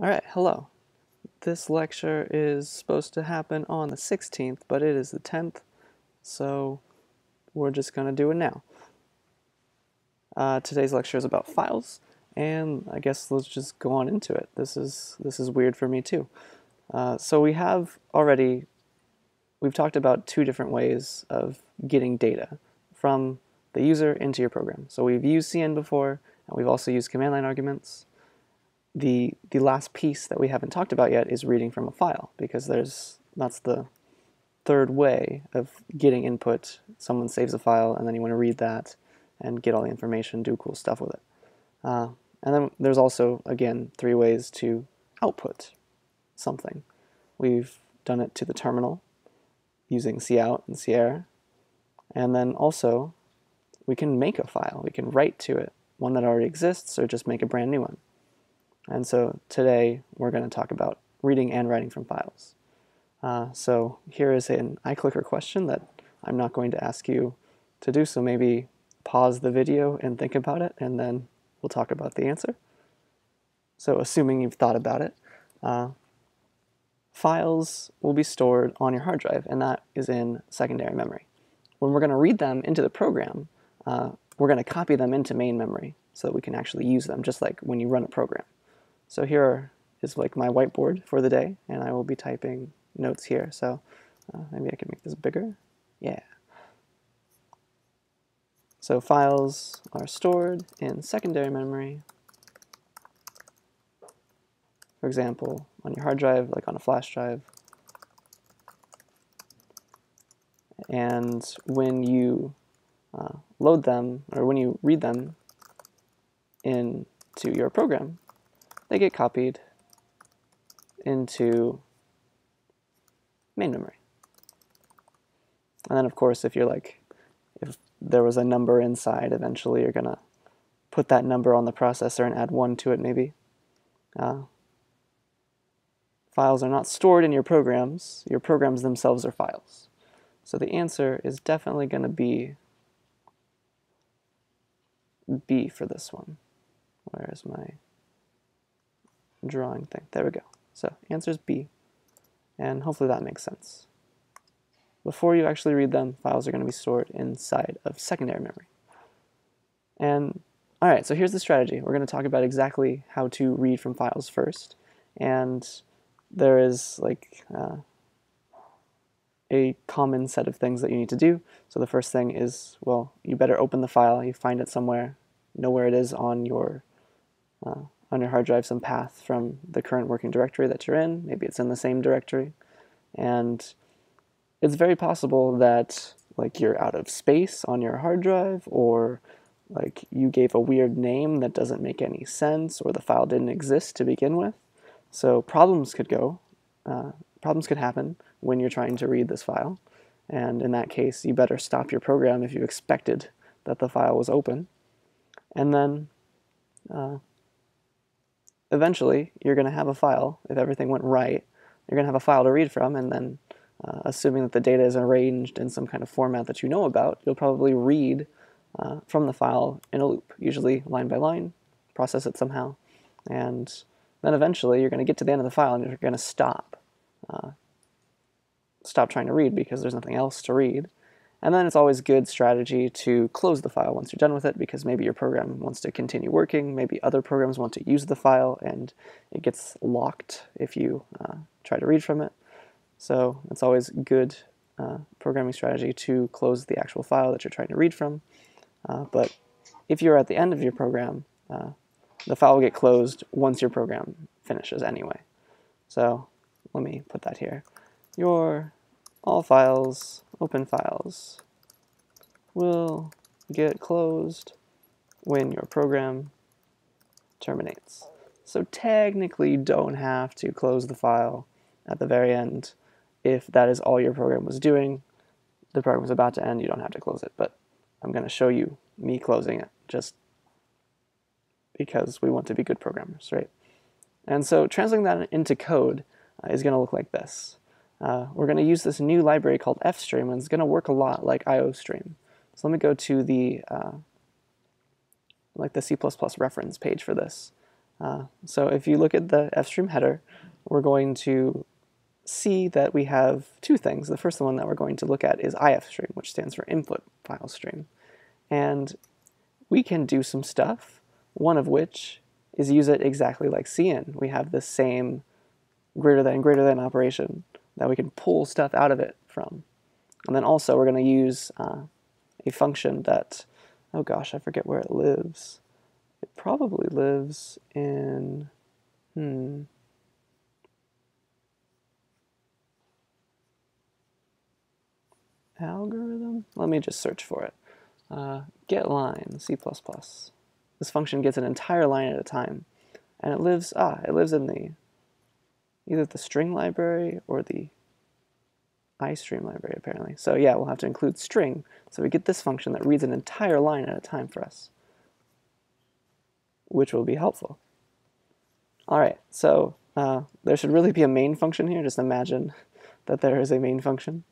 All right, hello. This lecture is supposed to happen on the 16th, but it is the 10th, so we're just going to do it now. Uh, today's lecture is about files, and I guess let's just go on into it. This is this is weird for me too. Uh, so we have already we've talked about two different ways of getting data from the user into your program. So we've used cin before, and we've also used command line arguments the the last piece that we haven't talked about yet is reading from a file because there's that's the third way of getting input. Someone saves a file and then you want to read that and get all the information, do cool stuff with it. Uh, and then there's also again three ways to output something. We've done it to the terminal using cout and cerr, and then also we can make a file. We can write to it, one that already exists, or just make a brand new one. And so today we're going to talk about reading and writing from files. Uh, so here is an iClicker question that I'm not going to ask you to do, so maybe pause the video and think about it, and then we'll talk about the answer. So assuming you've thought about it, uh, files will be stored on your hard drive, and that is in secondary memory. When we're going to read them into the program, uh, we're going to copy them into main memory so that we can actually use them, just like when you run a program. So here is like my whiteboard for the day, and I will be typing notes here. So uh, maybe I can make this bigger. Yeah. So files are stored in secondary memory. For example, on your hard drive, like on a flash drive. And when you uh, load them, or when you read them into your program, they get copied into main memory. And then of course, if you're like, if there was a number inside, eventually you're gonna put that number on the processor and add one to it maybe. Uh, files are not stored in your programs. Your programs themselves are files. So the answer is definitely to be B for this one. Where is my drawing thing. There we go. So answer is B, and hopefully that makes sense. Before you actually read them, files are going to be stored inside of secondary memory. And all right, so here's the strategy. We're going to talk about exactly how to read from files first, and there is like uh, a common set of things that you need to do. So the first thing is, well, you better open the file. You find it somewhere, know where it is on your uh, on your hard drive some path from the current working directory that you're in. Maybe it's in the same directory. And it's very possible that like you're out of space on your hard drive or like you gave a weird name that doesn't make any sense or the file didn't exist to begin with. So problems could go, uh, problems could happen when you're trying to read this file. And in that case, you better stop your program if you expected that the file was open. And then uh, eventually you're going to have a file, if everything went right, you're going to have a file to read from, and then uh, assuming that the data is arranged in some kind of format that you know about, you'll probably read uh, from the file in a loop, usually line by line, process it somehow, and then eventually you're going to get to the end of the file and you're going to stop. Uh, stop trying to read because there's nothing else to read, and then it's always good strategy to close the file once you're done with it because maybe your program wants to continue working, maybe other programs want to use the file and it gets locked if you uh, try to read from it. So it's always good uh, programming strategy to close the actual file that you're trying to read from. Uh, but if you're at the end of your program, uh, the file will get closed once your program finishes anyway. So let me put that here. Your all files, open files, will get closed when your program terminates. So technically you don't have to close the file at the very end. If that is all your program was doing, the program was about to end, you don't have to close it. But I'm going to show you me closing it just because we want to be good programmers, right? And so translating that into code uh, is going to look like this uh, we're going to use this new library called fstream, and it's going to work a lot like iostream. So let me go to the uh, like the C++ reference page for this. Uh, so if you look at the fstream header, we're going to see that we have two things. The first one that we're going to look at is ifstream, which stands for input file stream. And we can do some stuff, one of which is use it exactly like cin. We have the same greater than greater than operation that we can pull stuff out of it from. And then also we're going to use uh, a function that, oh gosh, I forget where it lives. It probably lives in, hmm, algorithm? Let me just search for it. Uh, get line, C++. This function gets an entire line at a time. And it lives, ah, it lives in the, either the string library or the iStream library, apparently. So yeah, we'll have to include string. So we get this function that reads an entire line at a time for us, which will be helpful. All right, so uh, there should really be a main function here. Just imagine that there is a main function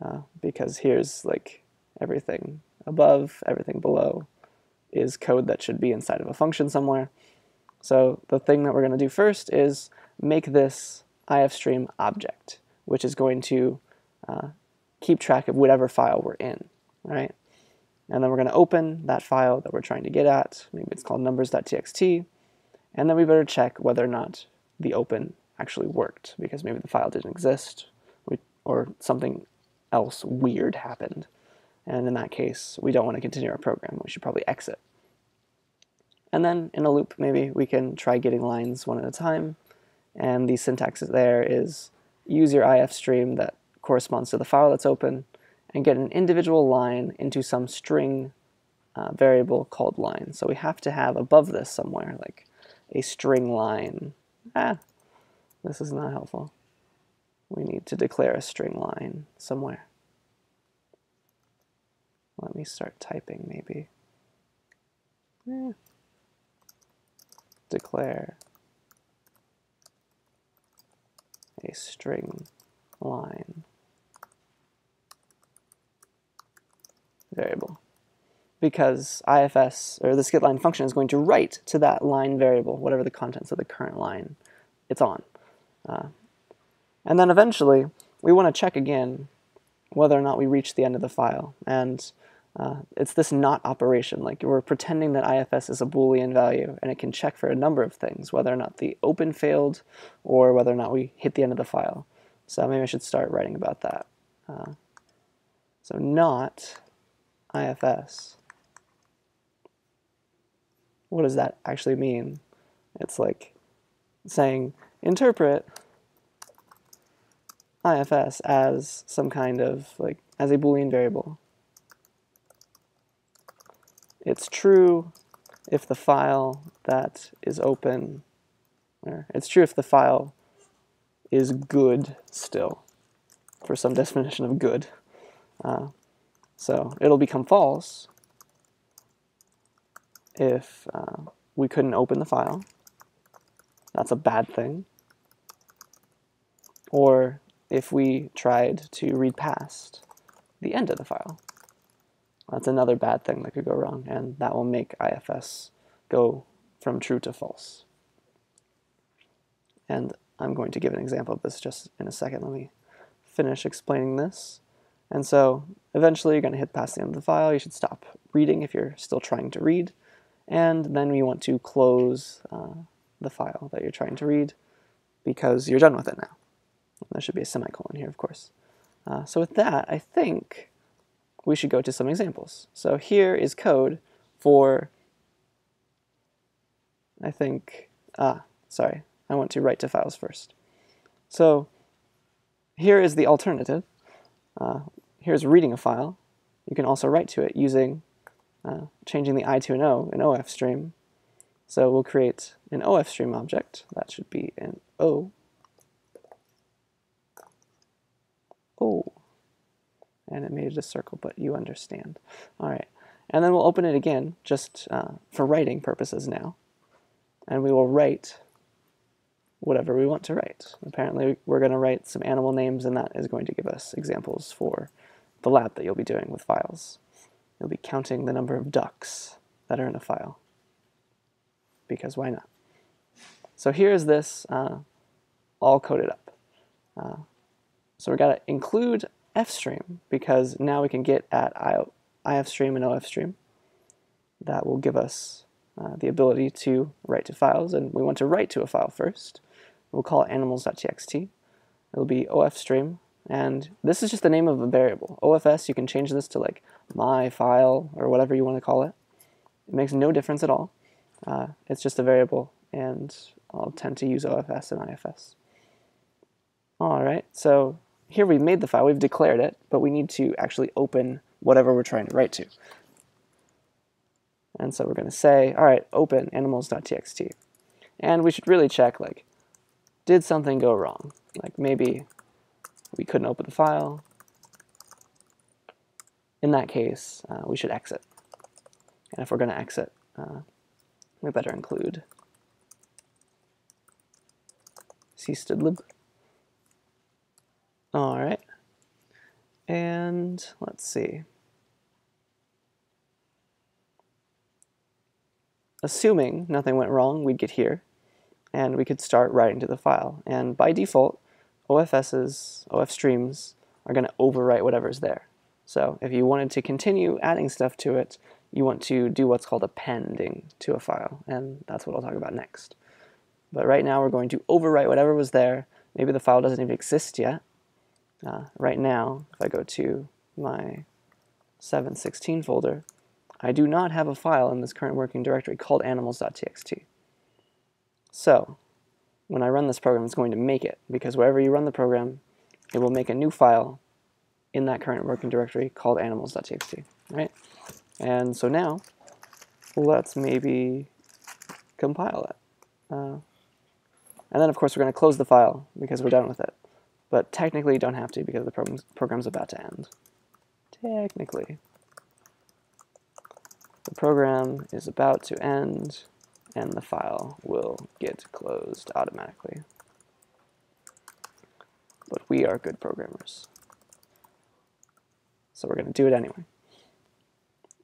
uh, because here's like everything above, everything below is code that should be inside of a function somewhere. So the thing that we're going to do first is make this ifstream object, which is going to uh, keep track of whatever file we're in, right? And then we're going to open that file that we're trying to get at. Maybe it's called numbers.txt. And then we better check whether or not the open actually worked, because maybe the file didn't exist, or something else weird happened. And in that case, we don't want to continue our program. We should probably exit. And then in a loop, maybe we can try getting lines one at a time. And the syntax there is use your IF stream that corresponds to the file that's open and get an individual line into some string uh, variable called line. So we have to have above this somewhere, like a string line. Ah, this is not helpful we need to declare a string line somewhere. Let me start typing maybe. Eh. Declare a string line variable because IFS, or the getLine function, is going to write to that line variable, whatever the contents of the current line it's on. Uh, and then eventually, we want to check again whether or not we reach the end of the file. And uh, it's this not operation, like we're pretending that IFS is a Boolean value, and it can check for a number of things, whether or not the open failed, or whether or not we hit the end of the file. So maybe I should start writing about that. Uh, so not IFS. What does that actually mean? It's like saying interpret IFS as some kind of, like, as a Boolean variable. It's true if the file that is open, or it's true if the file is good still, for some definition of good. Uh, so it'll become false if uh, we couldn't open the file. That's a bad thing. Or if we tried to read past the end of the file. That's another bad thing that could go wrong, and that will make IFS go from true to false. And I'm going to give an example of this just in a second. Let me finish explaining this. And so eventually you're going to hit past the end of the file. You should stop reading if you're still trying to read. And then you want to close uh, the file that you're trying to read because you're done with it now. There should be a semicolon here, of course. Uh, so with that, I think we should go to some examples. So here is code for, I think, ah, sorry, I want to write to files first. So here is the alternative. Uh, here's reading a file. You can also write to it using uh, changing the I to an O in OF stream. So we'll create an OF stream object. That should be an O Oh, and it made it a circle, but you understand. All right, and then we'll open it again just uh, for writing purposes now. And we will write whatever we want to write. Apparently we're going to write some animal names and that is going to give us examples for the lab that you'll be doing with files. You'll be counting the number of ducks that are in a file. Because why not? So here is this uh, all coded up. Uh, so we got to include fstream because now we can get at ifstream and ofstream. That will give us uh, the ability to write to files, and we want to write to a file first. We'll call animals.txt. It'll be ofstream, and this is just the name of a variable. OFS, you can change this to like my file or whatever you want to call it. It makes no difference at all. Uh, it's just a variable, and I'll tend to use OFS and IFS. All right, so here we've made the file, we've declared it, but we need to actually open whatever we're trying to write to. And so we're going to say, all right, open animals.txt. And we should really check, like, did something go wrong? Like maybe we couldn't open the file. In that case, uh, we should exit. And if we're going to exit, uh, we better include cstdlib. All right. And let's see. Assuming nothing went wrong, we'd get here, and we could start writing to the file. And by default, OFS's, OF streams are going to overwrite whatever's there. So if you wanted to continue adding stuff to it, you want to do what's called appending to a file, and that's what I'll talk about next. But right now we're going to overwrite whatever was there. Maybe the file doesn't even exist yet. Uh, right now, if I go to my 716 folder, I do not have a file in this current working directory called animals.txt. So, when I run this program, it's going to make it, because wherever you run the program, it will make a new file in that current working directory called animals.txt, right? And so now, let's maybe compile it. Uh, and then, of course, we're going to close the file because we're done with it. But technically, you don't have to because the program's, program's about to end. Technically. The program is about to end, and the file will get closed automatically. But we are good programmers. So we're going to do it anyway.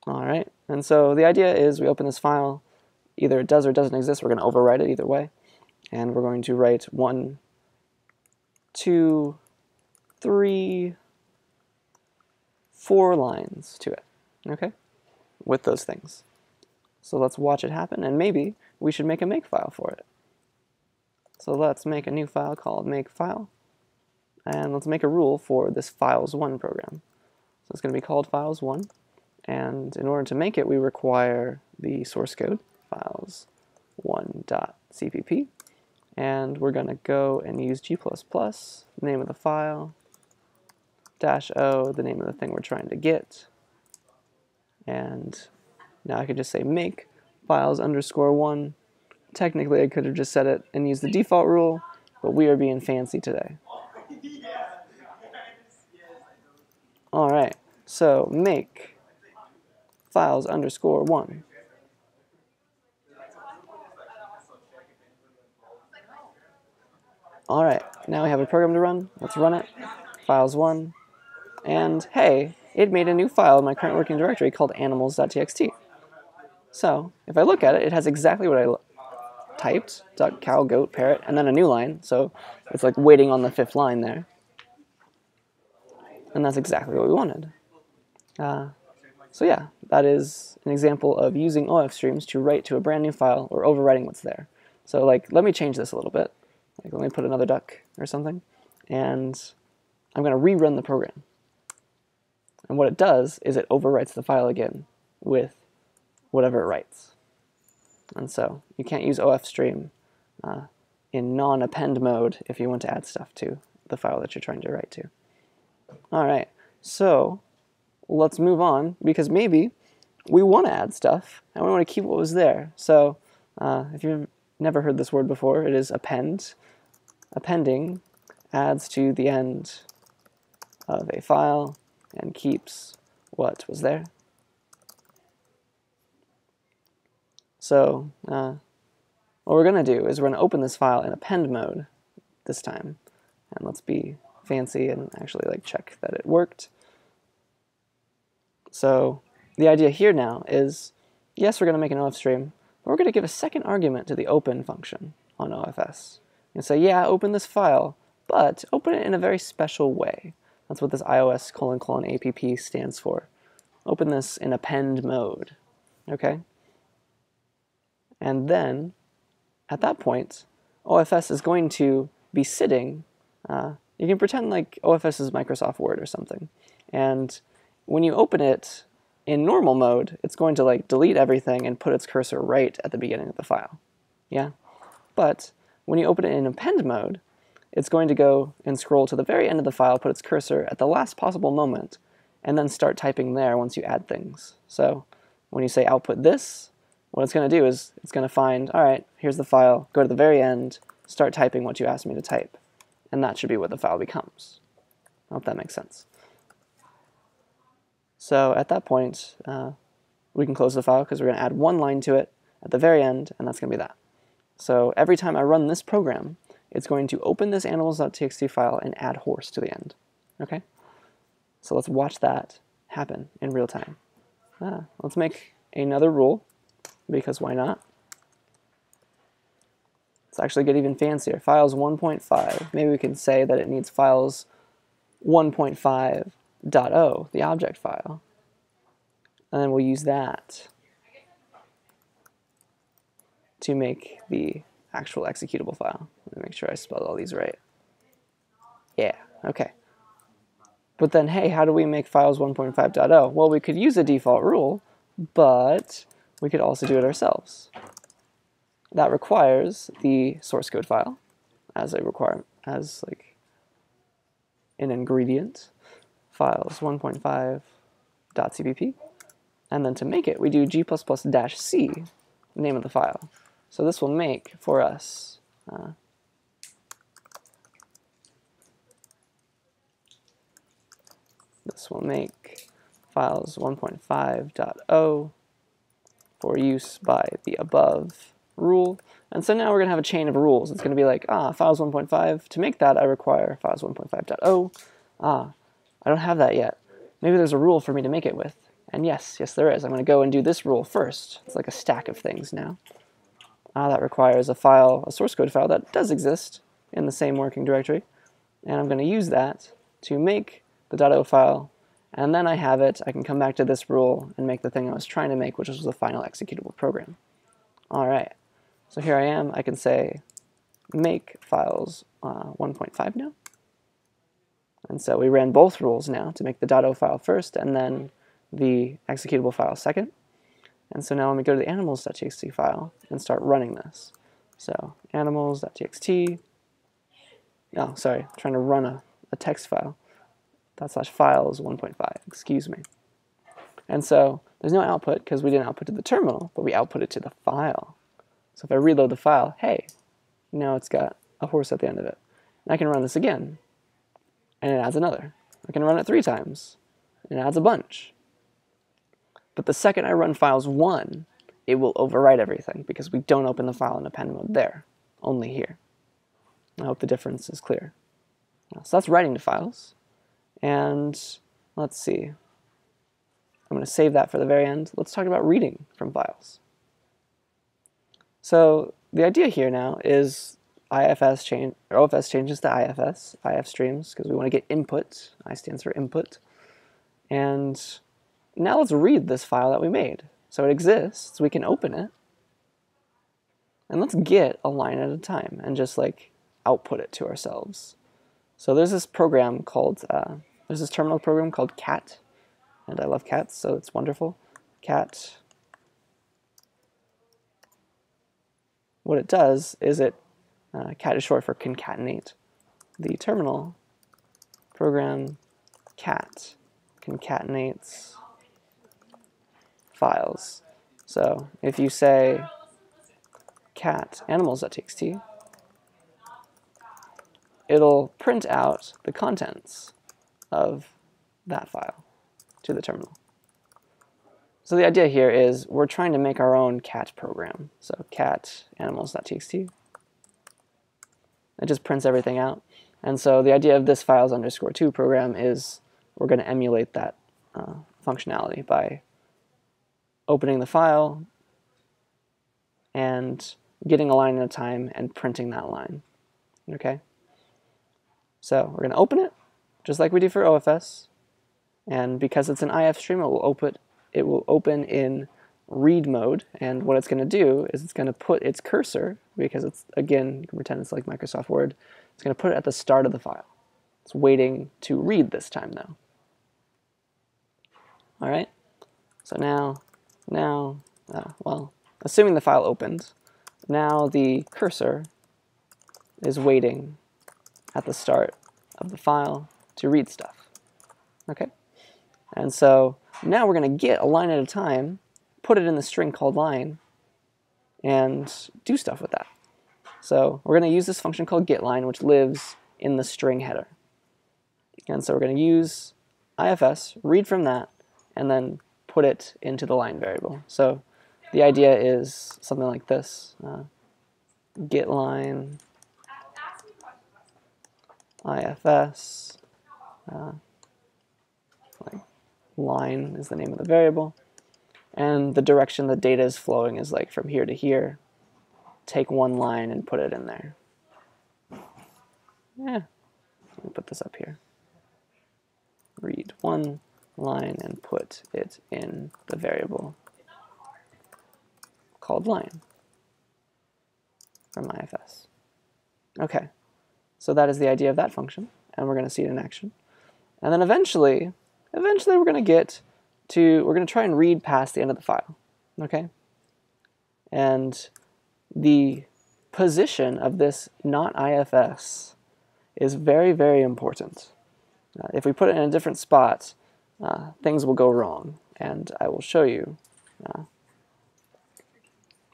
All right, and so the idea is we open this file, either it does or doesn't exist, we're going to overwrite it either way, and we're going to write one two, three, four lines to it, okay, with those things. So let's watch it happen, and maybe we should make a makefile for it. So let's make a new file called makefile, and let's make a rule for this files1 program. So it's going to be called files1, and in order to make it, we require the source code, files1.cpp, and we're going to go and use g++, name of the file, dash o, the name of the thing we're trying to get, and now I could just say make files underscore one. Technically, I could have just set it and used the default rule, but we are being fancy today. All right, so make files underscore one. All right, now we have a program to run. Let's run it. Files one. And hey, it made a new file in my current working directory called animals.txt. So if I look at it, it has exactly what I typed, duck, cow, goat, parrot, and then a new line. So it's like waiting on the fifth line there. And that's exactly what we wanted. Uh, so yeah, that is an example of using OF streams to write to a brand new file or overwriting what's there. So like, let me change this a little bit. Like, let me put another duck or something, and I'm going to rerun the program. And what it does is it overwrites the file again with whatever it writes. And so you can't use OFStream uh, in non-append mode if you want to add stuff to the file that you're trying to write to. All right, so let's move on because maybe we want to add stuff and we want to keep what was there. So uh, if you've never heard this word before, it is append appending adds to the end of a file and keeps what was there. So uh, what we're going to do is we're going to open this file in append mode this time. And let's be fancy and actually like check that it worked. So the idea here now is, yes, we're going to make an OF stream, we're going to give a second argument to the open function. on OFS. And say, yeah, open this file, but open it in a very special way. That's what this iOS colon colon app stands for. Open this in append mode, okay? And then, at that point, OFS is going to be sitting, uh, you can pretend like OFS is Microsoft Word or something. And when you open it in normal mode, it's going to like delete everything and put its cursor right at the beginning of the file. Yeah? But when you open it in append mode, it's going to go and scroll to the very end of the file, put its cursor at the last possible moment, and then start typing there once you add things. So when you say output this, what it's going to do is it's going to find, all right, here's the file, go to the very end, start typing what you asked me to type. And that should be what the file becomes. I hope that makes sense. So at that point, uh, we can close the file because we're going to add one line to it at the very end, and that's going to be that. So every time I run this program, it's going to open this animals.txt file and add horse to the end. Okay? So let's watch that happen in real time. Ah, let's make another rule, because why not? Let's actually get even fancier. Files 1.5. Maybe we can say that it needs files 1.5.o, the object file. And then we'll use that to make the actual executable file. Let me make sure I spelled all these right. Yeah, okay. But then, hey, how do we make files 1.5.o? Well, we could use a default rule, but we could also do it ourselves. That requires the source code file as a requirement, as like an ingredient, files 1.5.cpp, and then to make it, we do g++ dash c, name of the file. So this will make for us uh, this will make files 1.5.o for use by the above rule. And so now we're going to have a chain of rules. It's going to be like, ah, files 1.5. To make that, I require files 1.5.o. Ah, I don't have that yet. Maybe there's a rule for me to make it with. And yes, yes there is. I'm going to go and do this rule first. It's like a stack of things now. Ah, that requires a file, a source code file that does exist in the same working directory. And I'm going to use that to make the .o file. And then I have it. I can come back to this rule and make the thing I was trying to make, which was the final executable program. All right. So here I am. I can say make files uh, 1.5 now. And so we ran both rules now to make the .o file first and then the executable file second. And so now let me go to the animals.txt file and start running this. So animals.txt, oh, sorry, I'm trying to run a, a text file. Dot slash files 1.5, excuse me. And so there's no output because we didn't output to the terminal, but we output it to the file. So if I reload the file, hey, now it's got a horse at the end of it. And I can run this again, and it adds another. I can run it three times, and it adds a bunch. But the second I run files one, it will overwrite everything because we don't open the file in append mode there, only here. I hope the difference is clear. So that's writing to files. And let's see. I'm going to save that for the very end. Let's talk about reading from files. So the idea here now is IFS change, or OFS changes to IFS, IF streams, because we want to get input. I stands for input. And now let's read this file that we made. So it exists, we can open it. And let's get a line at a time and just like output it to ourselves. So there's this program called, uh, there's this terminal program called cat, and I love cats, so it's wonderful. Cat. What it does is it, uh, cat is short for concatenate. The terminal program cat concatenates files. So if you say cat animals.txt, it'll print out the contents of that file to the terminal. So the idea here is we're trying to make our own cat program. So cat animals.txt. It just prints everything out. And so the idea of this files underscore 2 program is we're going to emulate that uh, functionality by opening the file and getting a line at a time and printing that line. Okay? So we're going to open it, just like we do for OFS. And because it's an IF stream, it will open, it will open in read mode. And what it's going to do is it's going to put its cursor, because it's, again, you can pretend it's like Microsoft Word, it's going to put it at the start of the file. It's waiting to read this time, though. All right? So now, now, uh, well, assuming the file opens, now the cursor is waiting at the start of the file to read stuff. Okay? And so now we're going to get a line at a time, put it in the string called line, and do stuff with that. So we're going to use this function called getLine, which lives in the string header. And so we're going to use IFS, read from that, and then put it into the line variable. So the idea is something like this. Uh, getLine IFS, uh, like line is the name of the variable, and the direction the data is flowing is like from here to here. Take one line and put it in there. Yeah, let me put this up here. Read one line and put it in the variable called line from IFS. Okay. So that is the idea of that function, and we're going to see it in action. And then eventually, eventually we're going to get to, we're going to try and read past the end of the file, okay? And the position of this not IFS is very, very important. Uh, if we put it in a different spot, uh, things will go wrong, and I will show you uh,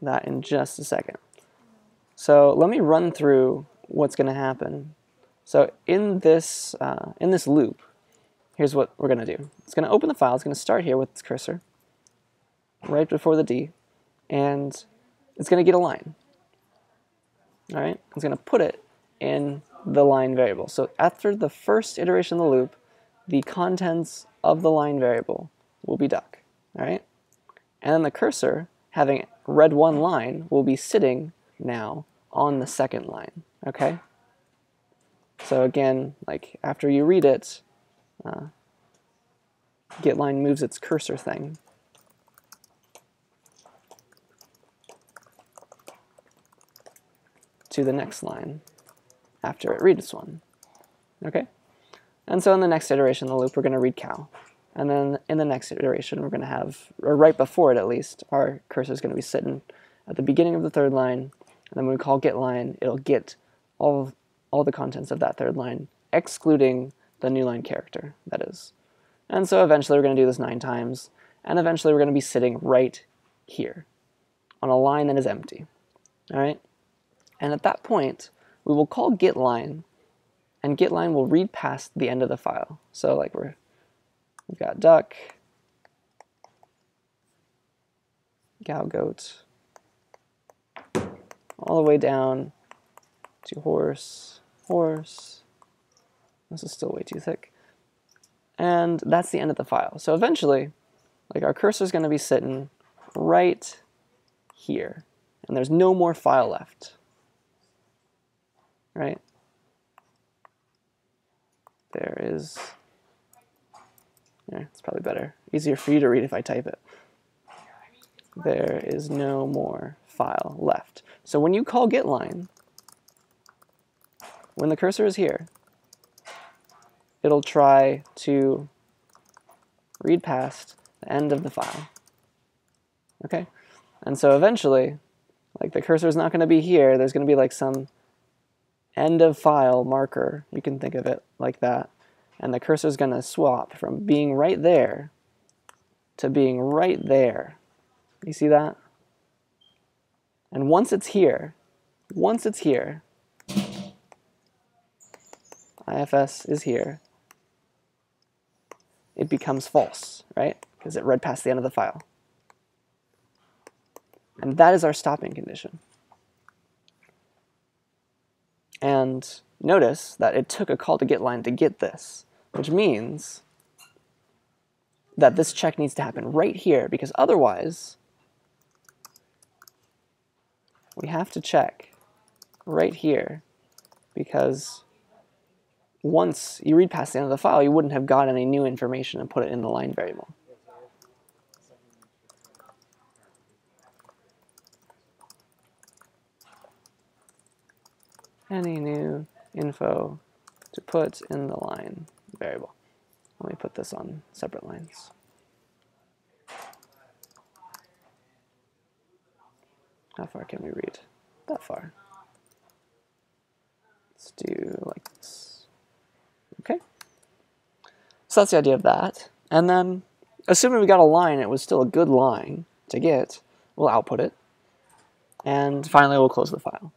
that in just a second. So let me run through what's going to happen. So in this, uh, in this loop, here's what we're going to do. It's going to open the file. It's going to start here with its cursor, right before the D, and it's going to get a line. All right, it's going to put it in the line variable. So after the first iteration of the loop, the contents of the line variable will be duck. All right, and then the cursor, having read one line, will be sitting now on the second line okay? So again, like after you read it, uh, getLine moves its cursor thing. to the next line after it reads one. Okay? And so in the next iteration of the loop, we're going to read cow. And then in the next iteration, we're going to have, or right before it at least, our cursor is going to be sitting at the beginning of the third line. And then when we call getLine, it'll get all all the contents of that third line, excluding the new line character, that is. And so eventually we're going to do this nine times, and eventually we're going to be sitting right here on a line that is empty. All right? And at that point, we will call getLine, and getLine will read past the end of the file. So like we're, we've got duck, cow goat, all the way down to horse, horse. This is still way too thick. And that's the end of the file. So eventually, like our cursor is going to be sitting right here. And there's no more file left. Right? There is, yeah, it's probably better. Easier for you to read if I type it. There is no more file left. So when you call getLine, when the cursor is here, it'll try to read past the end of the file. Okay? And so eventually, like the cursor is not going to be here, there's going to be like some end of file marker, you can think of it like that, and the cursor is going to swap from being right there to being right there. You see that? And once it's here, once it's here, IFS is here, it becomes false, right? Because it read past the end of the file. And that is our stopping condition. And notice that it took a call to get line to get this, which means that this check needs to happen right here because otherwise we have to check right here because once you read past the end of the file, you wouldn't have got any new information and put it in the line variable. Any new info to put in the line variable. Let me put this on separate lines. How far can we read? That far. Let's do like this. Okay. So that's the idea of that. And then, assuming we got a line, it was still a good line to get, we'll output it. And finally, we'll close the file.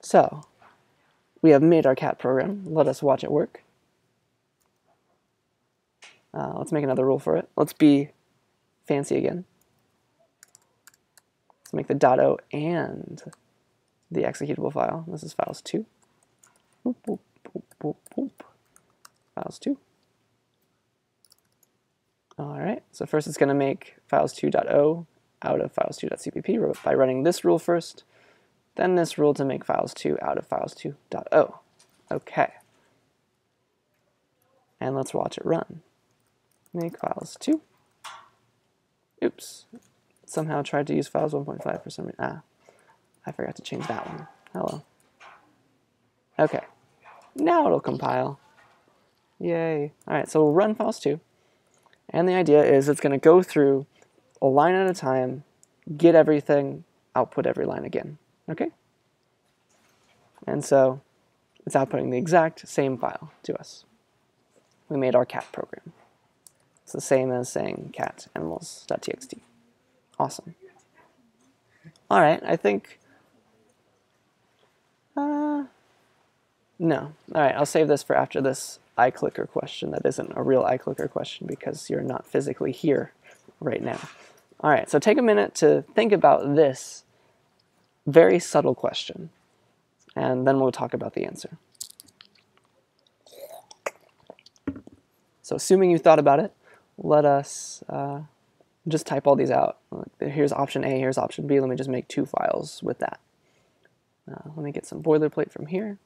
So, we have made our cat program. Let us watch it work. Uh, let's make another rule for it. Let's be fancy again. Let's make the .o and the executable file. This is files 2. Boop, boop, boop, files 2. All right, so first it's going to make files2.o out of files2.cpp by running this rule first, then this rule to make files2 out of files2.o. Okay. And let's watch it run. Make files2. Oops. Somehow tried to use files 1.5 for some reason. Ah, I forgot to change that one. Hello. Okay. Now it'll compile. Yay. All right, so we'll run files 2. And the idea is it's going to go through a line at a time, get everything, output every line again. Okay? And so it's outputting the exact same file to us. We made our cat program. It's the same as saying cat animals.txt. Awesome. All right, I think... Uh, no. All right, I'll save this for after this iClicker question that isn't a real iClicker question because you're not physically here right now. All right, so take a minute to think about this very subtle question, and then we'll talk about the answer. So assuming you thought about it, let us uh, just type all these out. Here's option A, here's option B. Let me just make two files with that. Uh, let me get some boilerplate from here.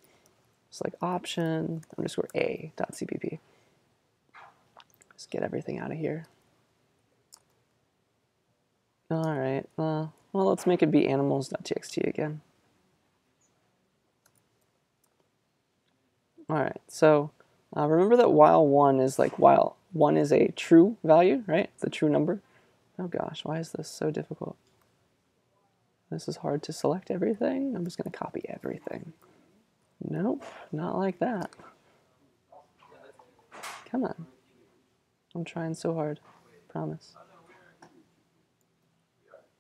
Like option underscore A dot CPP. Just get everything out of here. All right, uh, well, let's make it be animals.txt again. All right, so uh, remember that while one is like while one is a true value, right? It's a true number. Oh gosh, why is this so difficult? This is hard to select everything. I'm just going to copy everything. Nope, not like that. Come on. I'm trying so hard. Promise.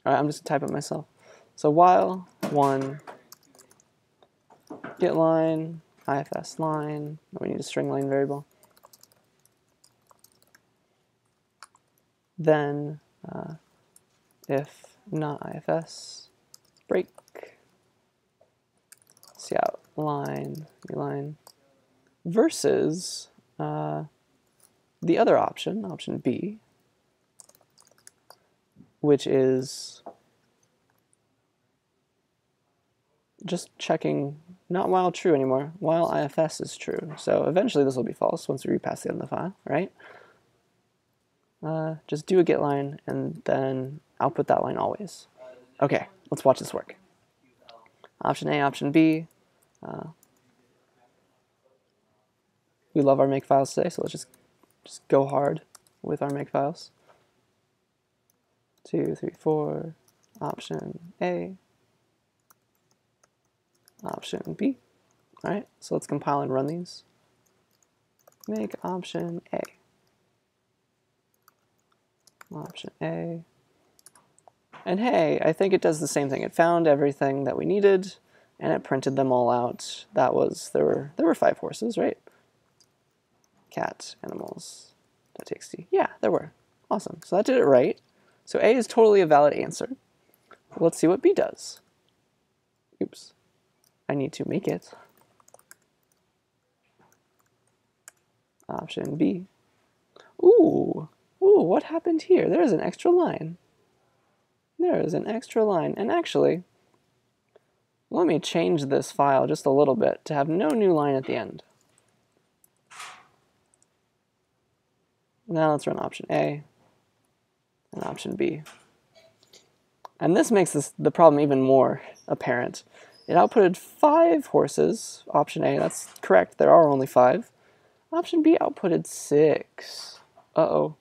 All right, I'm just it myself. So while one get line, ifs line, we need a string line variable. Then uh, if not ifs, break, cout line, line, versus uh, the other option, option B, which is just checking not while true anymore, while ifs is true. So eventually this will be false once we repass the end of the file, right? uh, just do a get line and then output that line always. Okay, let's watch this work. Option A, option B. Uh, we love our make files today, so let's just just go hard with our make files. Two, three, four. Option A. Option B. All right, so let's compile and run these. Make option A option A. And hey, I think it does the same thing. It found everything that we needed, and it printed them all out. That was, there were, there were five horses, right? Cat, animals, txt. Yeah, there were. Awesome. So that did it right. So A is totally a valid answer. Let's see what B does. Oops. I need to make it. Option B. Ooh, Ooh, what happened here? There is an extra line. There is an extra line. And actually, let me change this file just a little bit to have no new line at the end. Now let's run option A and option B. And this makes this, the problem even more apparent. It outputted five horses, option A, that's correct, there are only five. Option B outputted six. Uh-oh.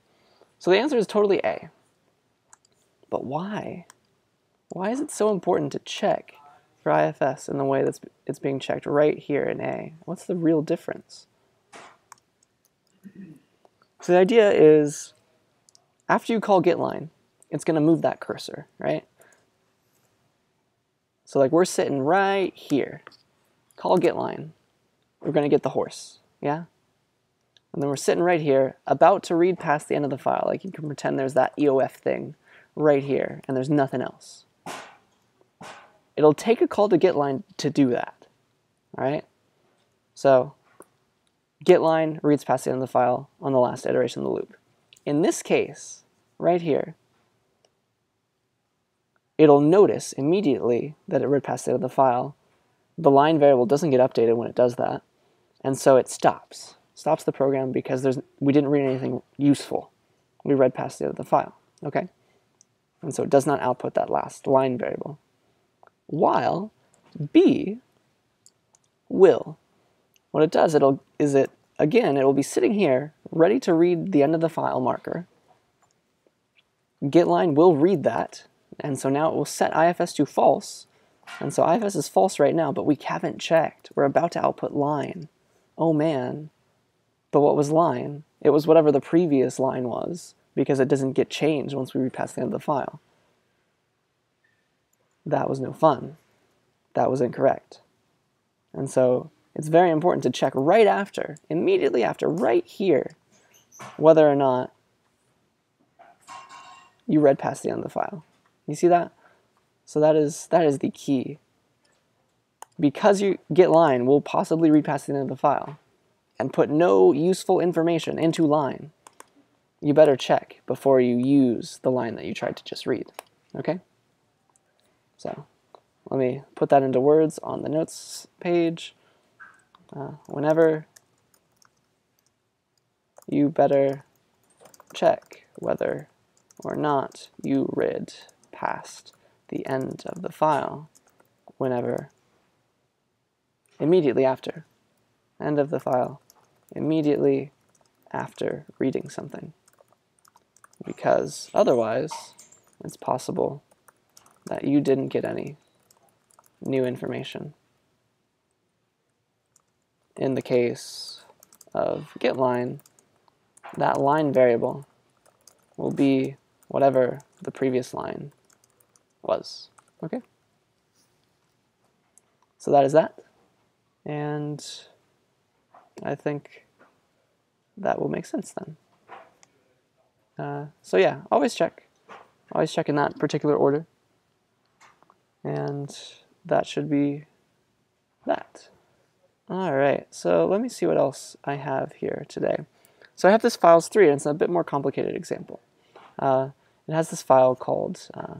So the answer is totally A. But why? Why is it so important to check for IFS in the way that it's being checked right here in A? What's the real difference? So the idea is after you call getLine, it's going to move that cursor, right? So like we're sitting right here. Call getLine. We're going to get the horse, yeah? And then we're sitting right here, about to read past the end of the file. Like you can pretend there's that EOF thing right here, and there's nothing else. It'll take a call to getLine to do that, all right? So getLine reads past the end of the file on the last iteration of the loop. In this case, right here, it'll notice immediately that it read past the end of the file. The line variable doesn't get updated when it does that, and so it stops. Stops the program because there's we didn't read anything useful. We read past the end of the file, okay? And so it does not output that last line variable. While B will. What it does it'll, is it, again, it will be sitting here, ready to read the end of the file marker. Getline will read that, and so now it will set IFS to false. And so IFS is false right now, but we haven't checked. We're about to output line. Oh man. But what was line? It was whatever the previous line was because it doesn't get changed once we read past the end of the file. That was no fun. That was incorrect. And so it's very important to check right after, immediately after, right here, whether or not you read past the end of the file. You see that? So that is that is the key. Because you getLine will possibly read past the end of the file and put no useful information into line you better check before you use the line that you tried to just read. Okay? So let me put that into words on the notes page. Uh, whenever you better check whether or not you read past the end of the file whenever immediately after end of the file immediately after reading something because otherwise it's possible that you didn't get any new information. In the case of getLine, that line variable will be whatever the previous line was. Okay? So that is that. And I think that will make sense then. Uh, so yeah, always check. Always check in that particular order. And that should be that. All right, so let me see what else I have here today. So I have this files 3, and it's a bit more complicated example. Uh, it has this file called uh,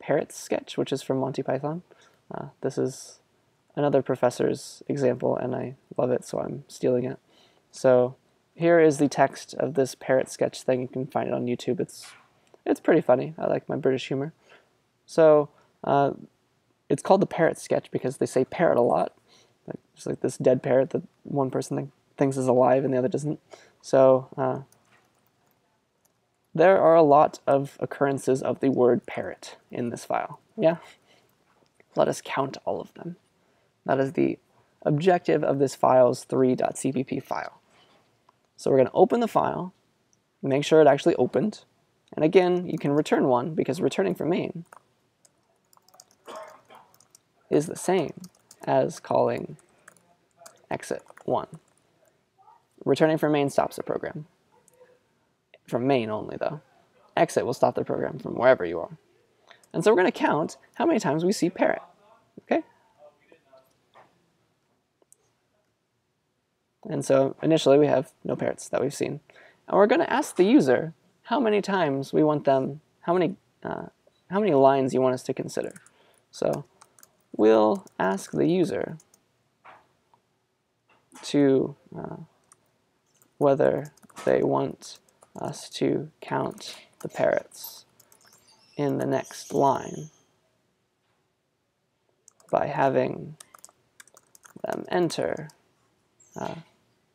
Parrot Sketch, which is from Monty Python. Uh, this is another professor's example, and I love it, so I'm stealing it. So here is the text of this parrot sketch thing. You can find it on YouTube. It's it's pretty funny. I like my British humor. So uh, it's called the parrot sketch because they say parrot a lot. Like, just like this dead parrot that one person th thinks is alive and the other doesn't. So uh, there are a lot of occurrences of the word parrot in this file. Yeah? Let us count all of them. That is the objective of this files 3.cpp file. So we're going to open the file, make sure it actually opened, and again, you can return one because returning from main is the same as calling exit one. Returning from main stops the program. From main only though. Exit will stop the program from wherever you are. And so we're going to count how many times we see parrot. Okay? And so initially we have no parrots that we've seen. And we're going to ask the user how many times we want them, how many, uh, how many lines you want us to consider. So we'll ask the user to uh, whether they want us to count the parrots in the next line by having them enter a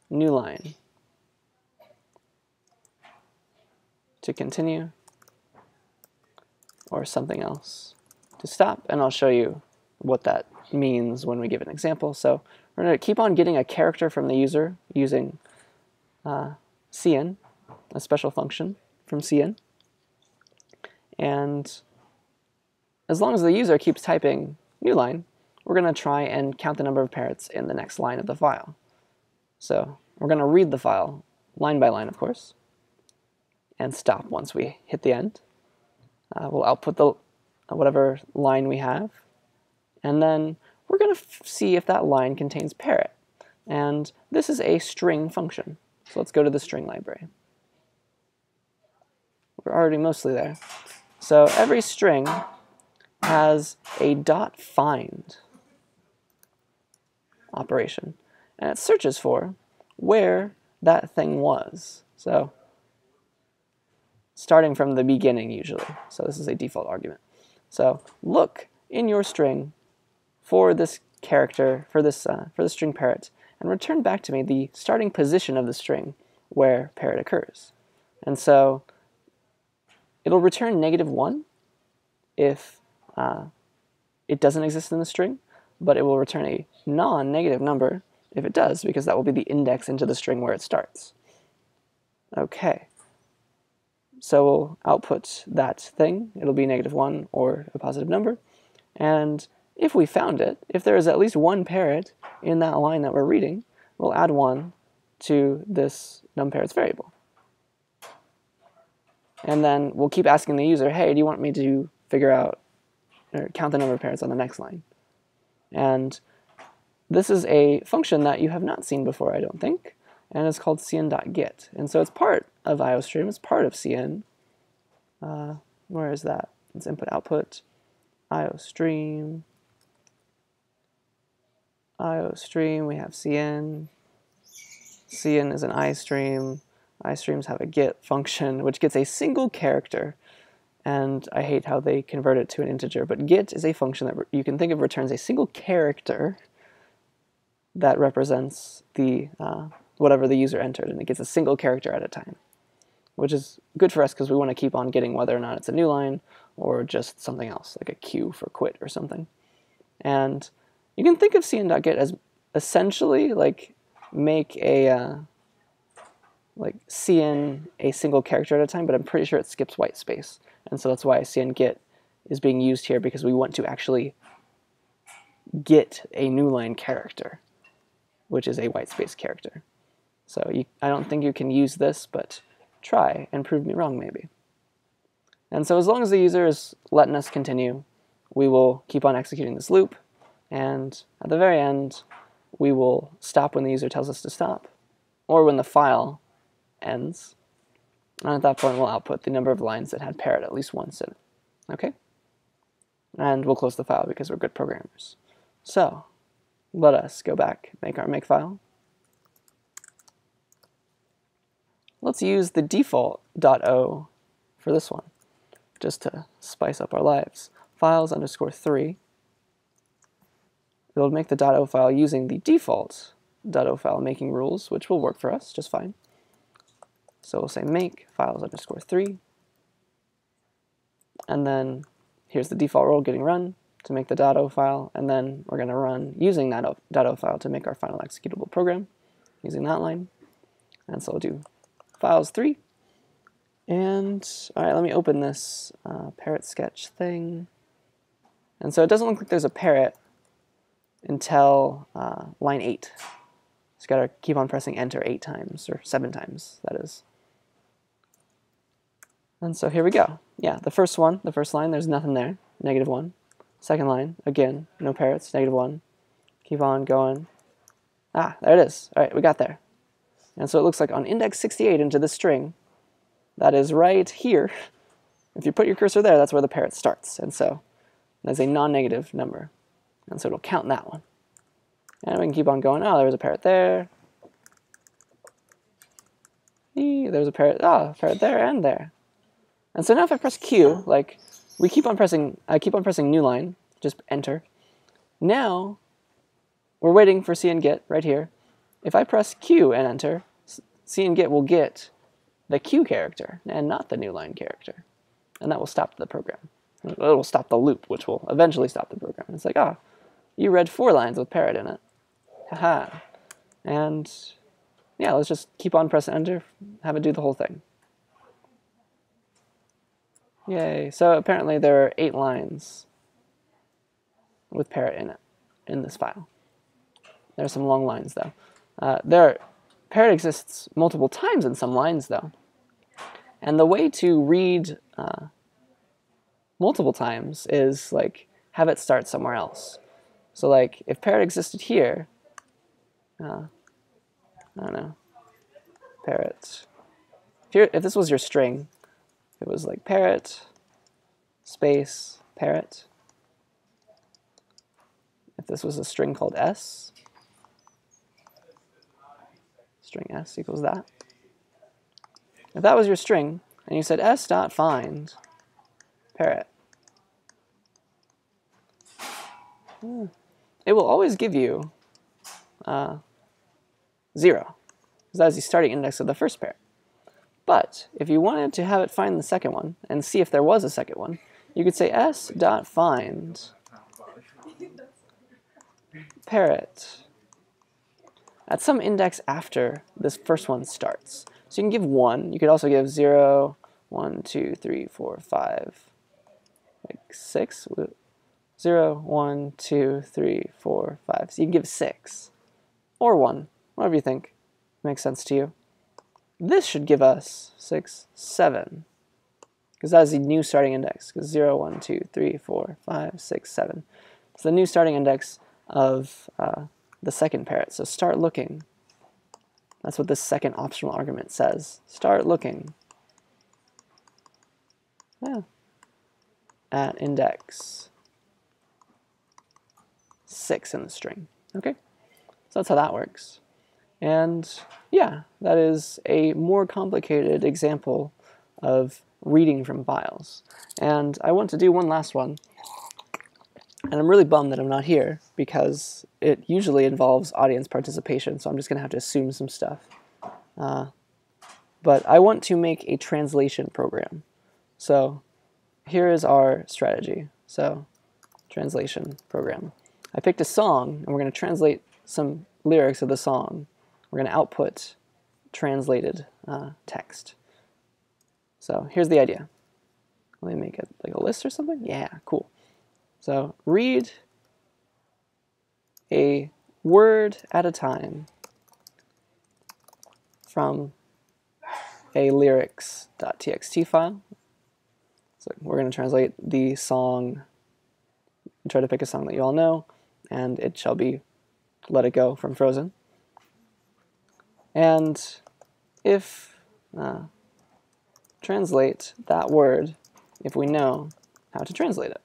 new line to continue or something else to stop. And I'll show you what that means when we give an example. So we're going to keep on getting a character from the user using uh, cin, a special function from cin. And as long as the user keeps typing new line, we're going to try and count the number of parrots in the next line of the file. So we're going to read the file line by line, of course, and stop once we hit the end. Uh, we'll output the whatever line we have, and then we're going to see if that line contains parrot. And this is a string function. So let's go to the string library. We're already mostly there. So every string has a dot find operation. And it searches for where that thing was. So starting from the beginning usually. So this is a default argument. So look in your string for this character, for this, uh, for the string parrot, and return back to me the starting position of the string where parrot occurs. And so it'll return negative 1 if uh, it doesn't exist in the string, but it will return a non-negative number if it does, because that will be the index into the string where it starts. Okay. So we'll output that thing. It'll be negative 1 or a positive number. And if we found it, if there is at least one parrot in that line that we're reading, we'll add 1 to this numParrots variable. And then we'll keep asking the user, hey, do you want me to figure out or count the number of parrots on the next line? And this is a function that you have not seen before, I don't think, and it's called cin.get. And so it's part of IOStream, it's part of cin. Uh, where is that? It's input output, IOStream, IOStream, we have cin, cin is an iStream. iStreams have a get function, which gets a single character. And I hate how they convert it to an integer. But get is a function that you can think of returns a single character that represents the uh, whatever the user entered. And it gets a single character at a time, which is good for us because we want to keep on getting whether or not it's a new line or just something else, like a queue for quit or something. And you can think of cin.get as essentially like make a uh, like cin a single character at a time, but I'm pretty sure it skips white space. And so that's why cin get is being used here because we want to actually get a new line character, which is a white space character. So you, I don't think you can use this, but try and prove me wrong maybe. And so as long as the user is letting us continue, we will keep on executing this loop. And at the very end, we will stop when the user tells us to stop, or when the file ends. And at that point, we'll output the number of lines that had parrot at least once in it. Okay? And we'll close the file because we're good programmers. So, let us go back, make our makefile. Let's use the default .o for this one, just to spice up our lives. Files underscore 3 We'll make the .o file using the default .o file making rules, which will work for us just fine. So we'll say make files underscore 3. And then here's the default rule getting run to make the .o file, and then we're going to run using that .o file to make our final executable program using that line. And so we'll do files 3. And, all right, let me open this uh, parrot sketch thing. And so it doesn't look like there's a parrot, until uh, line 8. Just got to keep on pressing enter 8 times, or 7 times, that is. And so here we go. Yeah, the first one, the first line, there's nothing there, negative 1. Second line, again, no parrots, negative 1. Keep on going. Ah, there it is. All right, we got there. And so it looks like on index 68 into this string, that is right here. If you put your cursor there, that's where the parrot starts. And so that's a non-negative number. And so it'll count that one. And we can keep on going. Oh, there was a parrot there. There's a parrot. Oh, a parrot there and there. And so now if I press Q, like we keep on pressing, I keep on pressing new line, just enter. Now we're waiting for cin get right here. If I press Q and enter, cin get will get the Q character and not the new line character. And that will stop the program. It will stop the loop, which will eventually stop the program. It's like, ah, oh, you read four lines with parrot in it. Haha. And yeah, let's just keep on pressing enter, have it do the whole thing. Yay. So apparently there are eight lines with parrot in it, in this file. There are some long lines though. Uh, there, parrot exists multiple times in some lines though. And the way to read uh, multiple times is like have it start somewhere else. So like if parrot existed here, uh, I don't know, parrot. If, you're, if this was your string, it was like parrot, space, parrot. If this was a string called s, string s equals that. If that was your string, and you said s dot find parrot, hmm, it will always give you uh, 0, because that is the starting index of the first pair. But if you wanted to have it find the second one and see if there was a second one, you could say s dot find parrot at some index after this first one starts. So you can give 1. You could also give 0, 1, 2, 3, 4, 5, like 6. 0, 1, 2, 3, 4, 5. So you can give 6 or 1 whatever you think makes sense to you. This should give us 6, 7, because that is the new starting index, because 0, 1, 2, 3, 4, 5, 6, 7. It's the new starting index of uh, the second parrot. So start looking. That's what this second optional argument says. Start looking. Yeah. At index 6 in the string. Okay? So that's how that works. And yeah, that is a more complicated example of reading from files. And I want to do one last one. And I'm really bummed that I'm not here because it usually involves audience participation, so I'm just going to have to assume some stuff. Uh, but I want to make a translation program. So here is our strategy. So translation program. I picked a song, and we're going to translate some lyrics of the song we're going to output translated uh, text. So here's the idea. Let me make it like a list or something. Yeah, cool. So read a word at a time from a lyrics.txt file. So we're going to translate the song, try to pick a song that you all know, and it shall be Let It Go from Frozen. And if uh, translate that word, if we know how to translate it.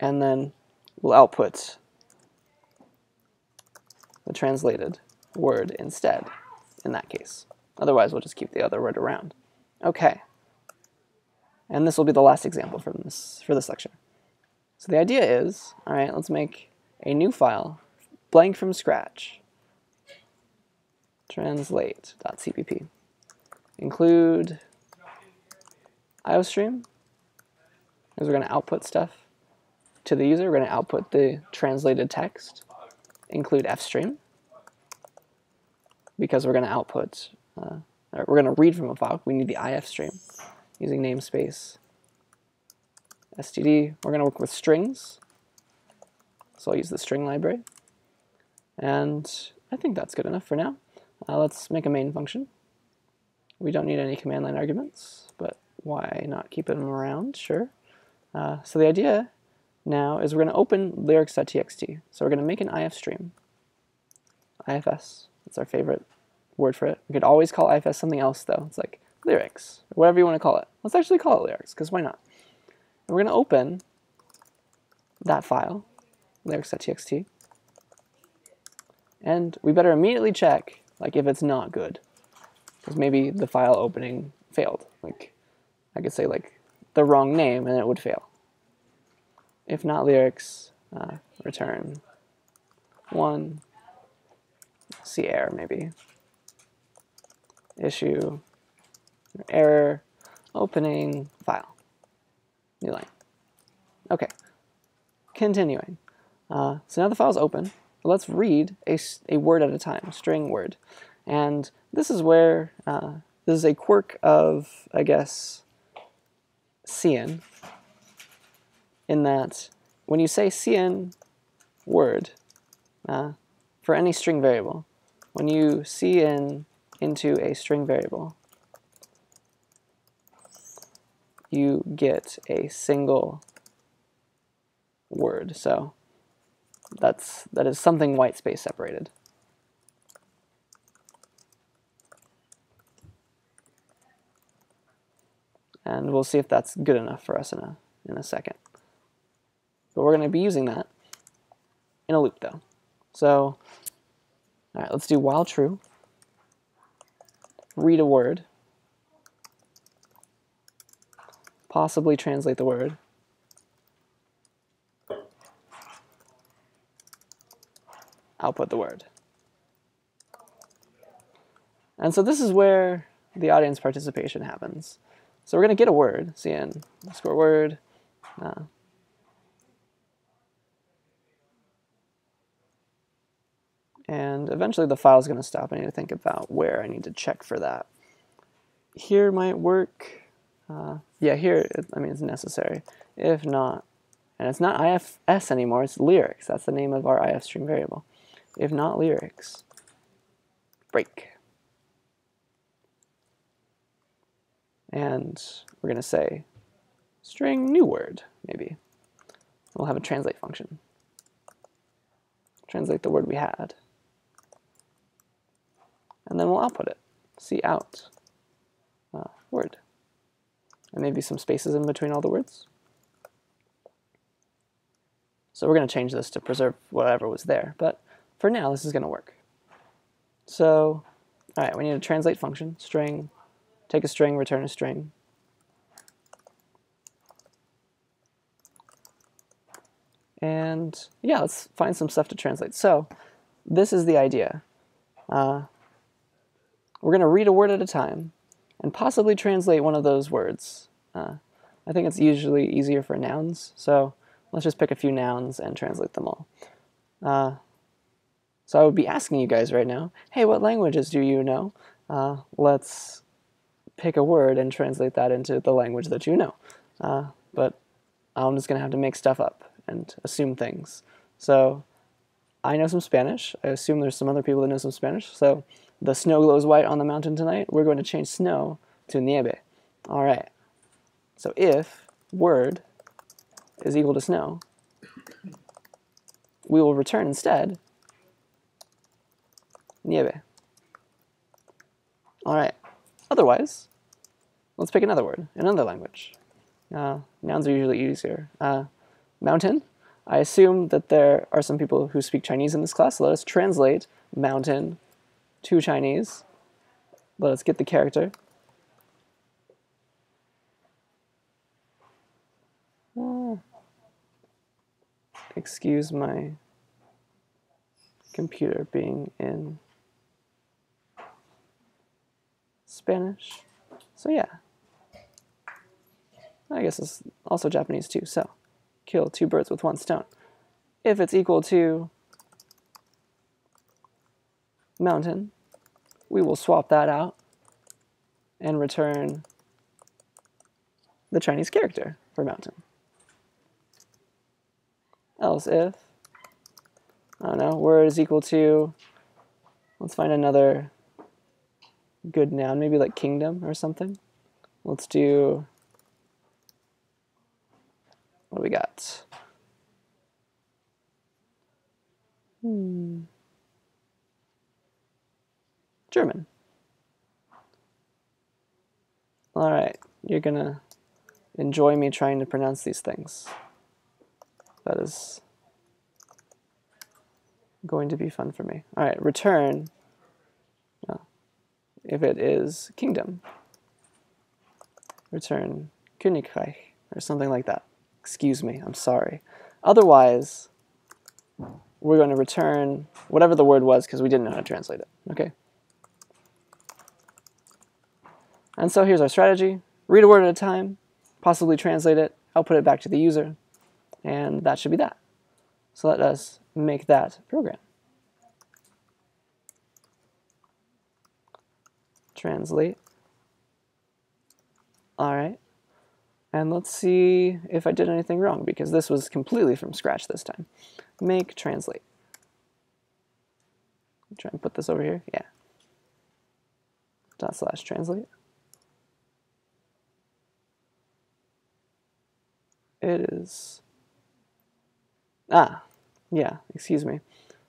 And then we'll output the translated word instead in that case. Otherwise, we'll just keep the other word around. Okay. And this will be the last example for this, for this lecture. So the idea is, all right, let's make a new file, blank from scratch translate.cpp. Include IOStream, because we're going to output stuff to the user. We're going to output the translated text. Include fstream, because we're going to output, uh, we're going to read from a file. We need the ifstream using namespace std. We're going to work with strings, so I'll use the string library. And I think that's good enough for now. Uh, let's make a main function. We don't need any command line arguments, but why not keep them around? Sure. Uh, so the idea now is we're going to open lyrics.txt. So we're going to make an IF stream. IFS, that's our favorite word for it. We could always call IFS something else though. It's like lyrics, or whatever you want to call it. Let's actually call it lyrics, because why not? And we're going to open that file lyrics.txt. And we better immediately check like if it's not good. Because maybe the file opening failed. Like I could say like the wrong name and it would fail. If not lyrics, uh, return one, cerr maybe. Issue, error, opening, file, new line. Okay, continuing. Uh, so now the file's open. Let's read a, a word at a time, a string word. And this is where, uh, this is a quirk of, I guess, cin, in that when you say cin word, uh, for any string variable, when you cin into a string variable, you get a single word. So that's that is something white space separated. And we'll see if that's good enough for us in a in a second. But we're going to be using that in a loop though. So all right, let's do while true. Read a word. Possibly translate the word. Output the word. And so this is where the audience participation happens. So we're going to get a word, cin, score word, uh, and eventually the file is going to stop. I need to think about where I need to check for that. Here might work. Uh, yeah, here, I mean, it's necessary. If not, and it's not ifs anymore, it's lyrics. That's the name of our ifstream variable. If not lyrics, break. And we're going to say string new word, maybe. We'll have a translate function. Translate the word we had and then we'll output it. cout uh, word. And maybe some spaces in between all the words. So we're going to change this to preserve whatever was there. But for now, this is going to work. So, all right, we need a translate function, string, take a string, return a string. And yeah, let's find some stuff to translate. So this is the idea. Uh, we're going to read a word at a time and possibly translate one of those words. Uh, I think it's usually easier for nouns, so let's just pick a few nouns and translate them all. Uh, so I would be asking you guys right now, hey, what languages do you know? Uh, let's pick a word and translate that into the language that you know. Uh, but I'm just going to have to make stuff up and assume things. So I know some Spanish. I assume there's some other people that know some Spanish. So the snow glows white on the mountain tonight. We're going to change snow to nieve. All right. So if word is equal to snow, we will return instead nieve. All right. Otherwise, let's pick another word, another language. Uh, nouns are usually easier. Uh, mountain. I assume that there are some people who speak Chinese in this class. Let us translate mountain to Chinese. Let us get the character. Excuse my computer being in Spanish. So yeah. I guess it's also Japanese too. So kill two birds with one stone. If it's equal to mountain, we will swap that out and return the Chinese character for mountain. Else if, I don't know, word is equal to, let's find another good noun, maybe like kingdom or something. Let's do, what do we got? Hmm. German. All right, you're gonna enjoy me trying to pronounce these things. That is going to be fun for me. All right, return uh, if it is kingdom. Return Königreich or something like that. Excuse me, I'm sorry. Otherwise, we're going to return whatever the word was because we didn't know how to translate it. Okay. And so here's our strategy. Read a word at a time, possibly translate it, output it back to the user, and that should be that. So let us make that program. Translate. All right. And let's see if I did anything wrong, because this was completely from scratch this time. Make translate. Try and put this over here. Yeah. Dot slash translate. It is. Ah, yeah, excuse me.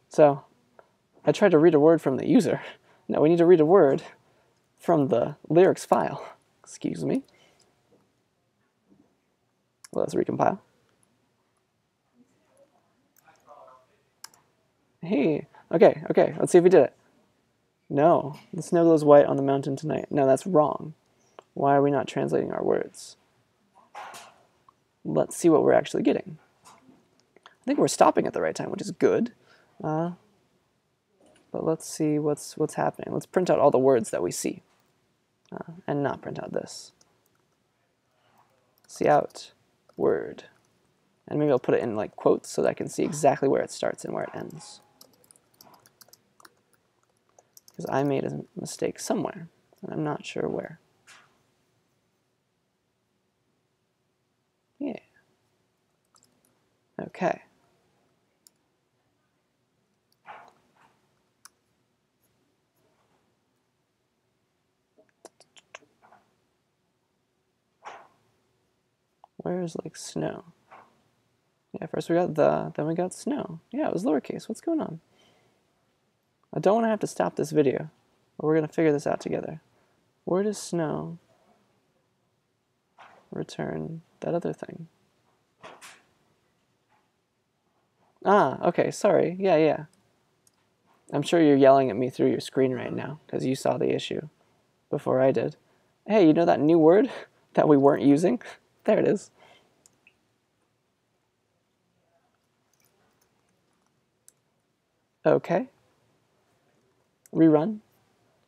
So I tried to read a word from the user. Now we need to read a word from the lyrics file. Excuse me. Let's recompile. Hey, okay, okay, let's see if we did it. No, the snow glows white on the mountain tonight. No, that's wrong. Why are we not translating our words? Let's see what we're actually getting. I think we're stopping at the right time, which is good. Uh, but let's see what's what's happening. Let's print out all the words that we see, uh, and not print out this. cout word. And maybe I'll put it in like quotes so that I can see exactly where it starts and where it ends. Because I made a mistake somewhere, and I'm not sure where. Yeah. Okay. Where's like snow? Yeah, first we got the, then we got snow. Yeah, it was lowercase. What's going on? I don't want to have to stop this video, but we're going to figure this out together. Where does snow return that other thing? Ah, okay, sorry. Yeah, yeah. I'm sure you're yelling at me through your screen right now because you saw the issue before I did. Hey, you know that new word that we weren't using? There it is. Okay. Rerun.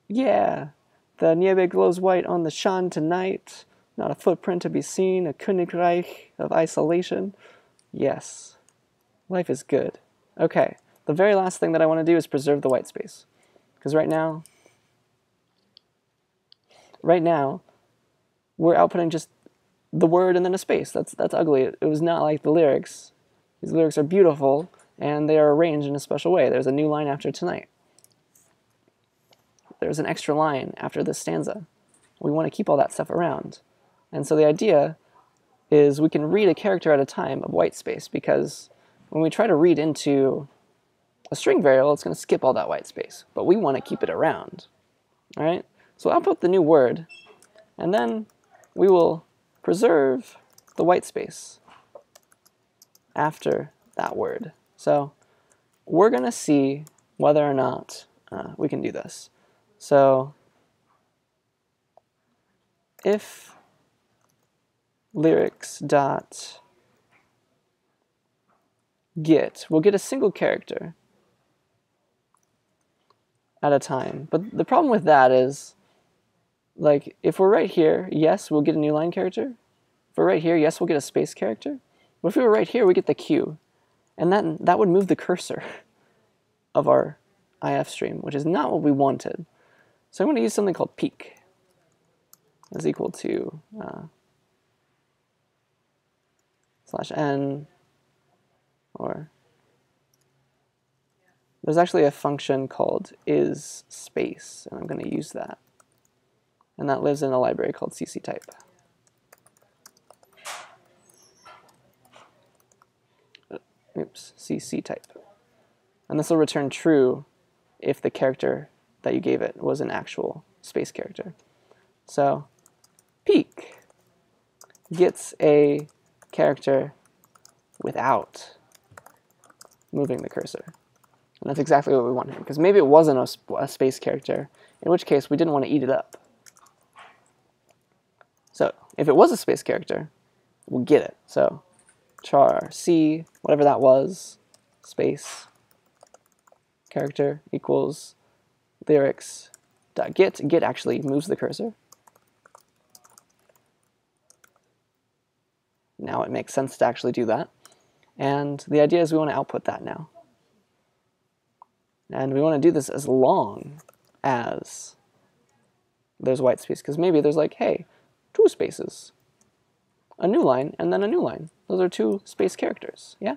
Yeah. The nieve glows white on the Shan tonight. Not a footprint to be seen, a Königreich of isolation. Yes. Life is good. Okay. The very last thing that I want to do is preserve the white space. Because right now, right now, we're outputting just the word and then a space. That's that's ugly. It, it was not like the lyrics. These lyrics are beautiful and they are arranged in a special way. There's a new line after tonight. There's an extra line after this stanza. We want to keep all that stuff around. And so the idea is we can read a character at a time of white space because when we try to read into a string variable, it's going to skip all that white space. But we want to keep it around. All right? So I'll put the new word, and then we will preserve the white space after that word. So we're going to see whether or not uh, we can do this. So if lyrics dot get, we'll get a single character at a time. But the problem with that is like if we're right here, yes, we'll get a new line character. If we're right here, yes, we'll get a space character. But if we were right here, we get the Q. And that, that would move the cursor of our IF stream, which is not what we wanted. So I'm going to use something called peek is equal to uh, slash n or there's actually a function called isspace, and I'm going to use that and that lives in a library called cctype. Oops, CC type. And this will return true if the character that you gave it was an actual space character. So peek gets a character without moving the cursor. And that's exactly what we want wanted, because maybe it wasn't a, a space character, in which case we didn't want to eat it up. So if it was a space character, we'll get it. So char c, whatever that was, space character equals lyrics dot get. Get actually moves the cursor. Now it makes sense to actually do that. And the idea is we want to output that now. And we want to do this as long as there's white space, because maybe there's like, hey, two spaces, a new line, and then a new line. Those are two space characters, yeah?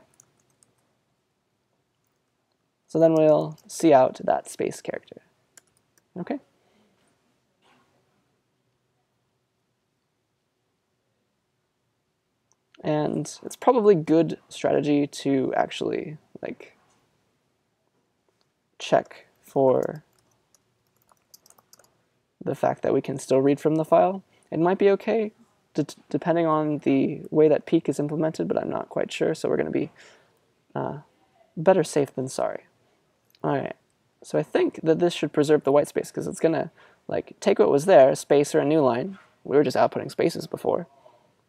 So then we'll cout that space character, okay? And it's probably good strategy to actually like check for the fact that we can still read from the file. It might be okay depending on the way that peek is implemented, but I'm not quite sure, so we're going to be uh, better safe than sorry. All right, so I think that this should preserve the white space because it's going to like take what was there, space or a new line. We were just outputting spaces before.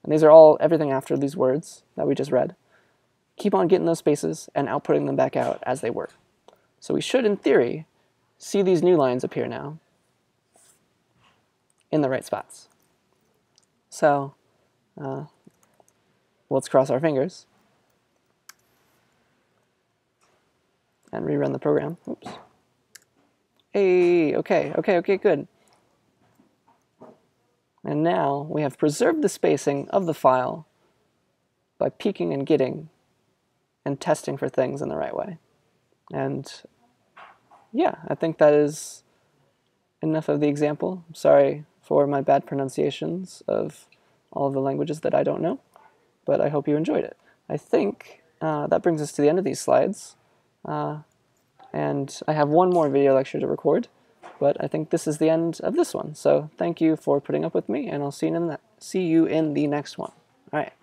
And these are all everything after these words that we just read. Keep on getting those spaces and outputting them back out as they were. So we should, in theory, see these new lines appear now in the right spots. So uh, let's cross our fingers and rerun the program. Oops. Hey, okay, okay, okay, good. And now we have preserved the spacing of the file by peeking and getting and testing for things in the right way. And yeah, I think that is enough of the example. sorry for my bad pronunciations of all of the languages that I don't know, but I hope you enjoyed it. I think uh, that brings us to the end of these slides. Uh, and I have one more video lecture to record. But I think this is the end of this one. So thank you for putting up with me, and I'll see you in the, see you in the next one. All right.